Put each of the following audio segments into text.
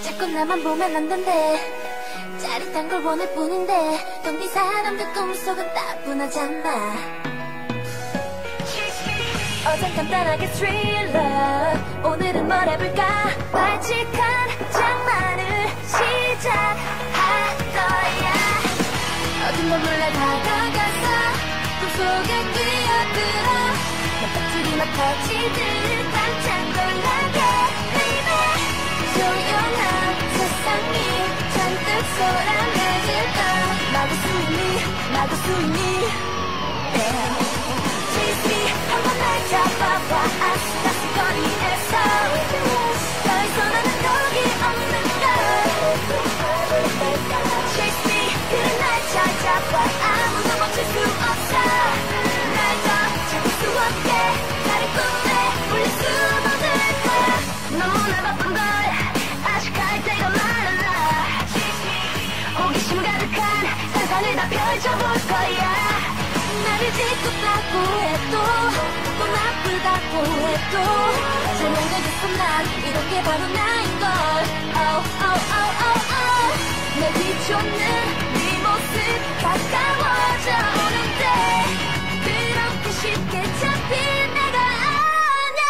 무조건 나만 보면 안 된대. 짜릿한 걸 원할 뿐인데 넌네 사람들 꿈속은 따분하잖아. 어젠 간단하게 스릴러 오늘은 뭘 해볼까? 발칙한 장난을 시작할 거야. 어둠 걸 몰래 다가가서 꿈속에 뛰어들어. 내 껍질이 막 터지듯 깜짝 소란해질까 나도 숨이 나도 숨이 yeah. Chase me 한번 날 잡아봐 아스타스 거리에서 너의 손안은 여기 없는 걸 Chase me 그래 날 찾아봐 아무도 멈출 수 없어 날더 잡을 수 없게 나를 꿈에 울릴 수도 될 거야 너무나 바쁜 걸 펼쳐볼 거야. 나를 짓궂다고 해도 또 나쁘다고 해도 잘 만들겠어 난 이런 게 바로 나인걸. Oh, oh, oh, oh, oh. 내 비춰는 네 모습 가까워져 오는데 그렇게 쉽게 잡힐 내가 아냐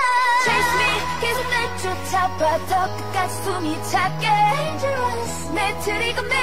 Chase me. 계속 날 쫓아봐. 더 끝까지 숨이 차게. Dangerous. 내 트리거 매